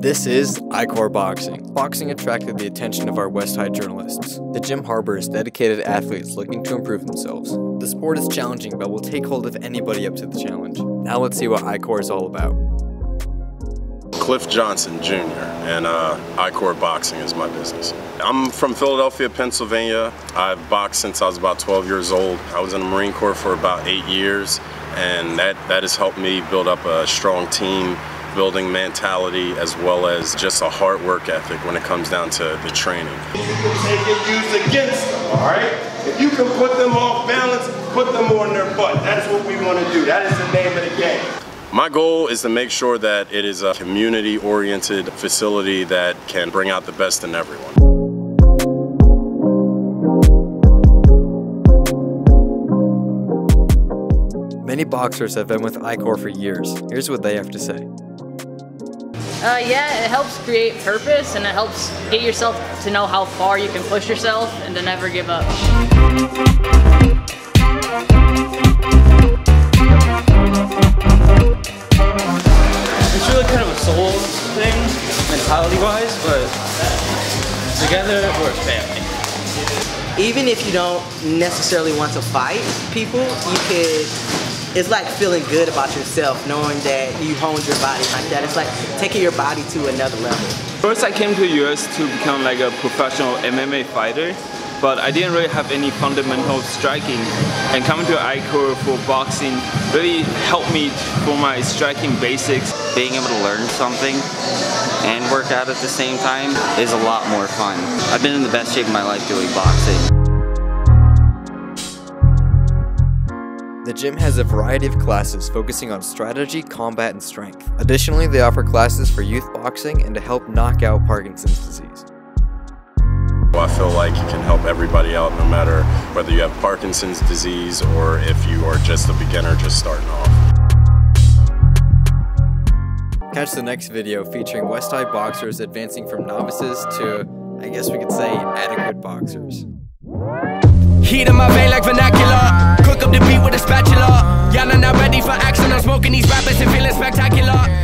This is ICOR Boxing. Boxing attracted the attention of our West High journalists. The gym harbors dedicated athletes looking to improve themselves. The sport is challenging, but will take hold of anybody up to the challenge. Now let's see what ICOR is all about. Cliff Johnson Jr. and uh, ICOR Boxing is my business. I'm from Philadelphia, Pennsylvania. I've boxed since I was about 12 years old. I was in the Marine Corps for about eight years and that, that has helped me build up a strong team building mentality as well as just a hard work ethic when it comes down to the training. You can take and use against them, all right? If you can put them off balance, put them on their butt. That's what we want to do. That is the name of the game. My goal is to make sure that it is a community-oriented facility that can bring out the best in everyone. Many boxers have been with ICOR for years. Here's what they have to say. Uh, yeah, it helps create purpose and it helps get yourself to know how far you can push yourself and to never give up. It's really kind of a soul thing, mentality-wise, but together we're a family. Even if you don't necessarily want to fight people, you could it's like feeling good about yourself, knowing that you honed your body like that. It's like taking your body to another level. First I came to the US to become like a professional MMA fighter but I didn't really have any fundamental striking. And coming to ICOR for boxing really helped me for my striking basics. Being able to learn something and work out at the same time is a lot more fun. I've been in the best shape of my life doing boxing. The gym has a variety of classes focusing on strategy, combat, and strength. Additionally, they offer classes for youth boxing and to help knock out Parkinson's disease. I feel like you can help everybody out no matter whether you have Parkinson's disease or if you are just a beginner just starting off. Catch the next video featuring West High boxers advancing from novices to, I guess we could say, adequate boxers. Heat in my vein like vernacular. Up the beat with a spatula. Y'all are not ready for action. I'm smoking these rappers and feeling spectacular.